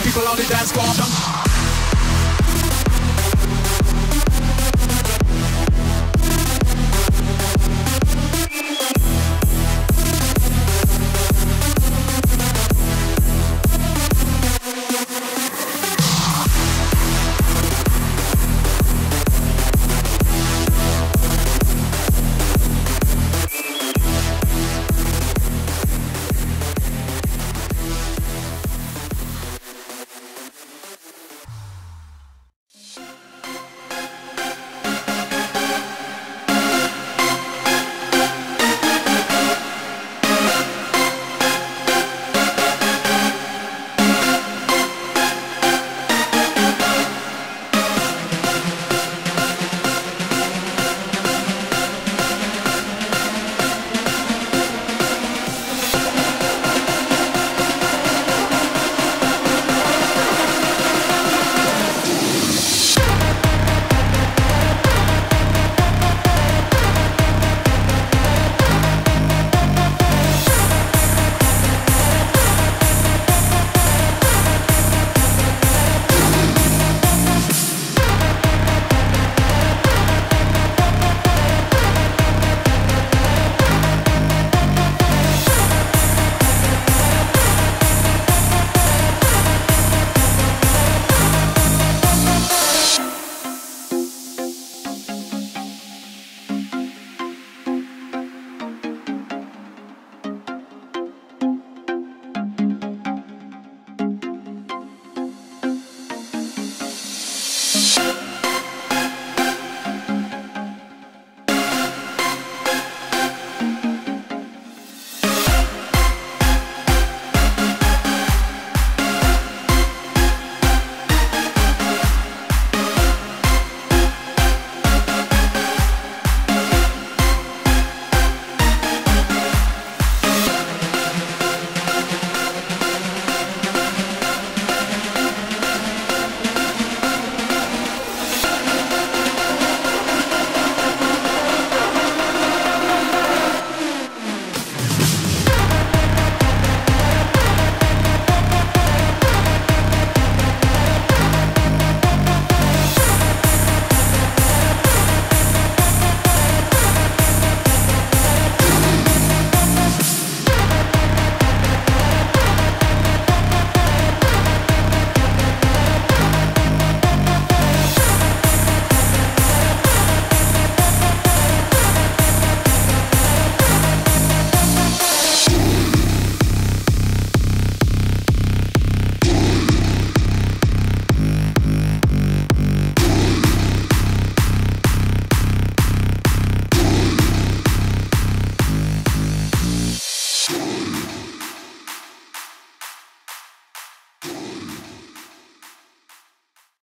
People on the dance floor.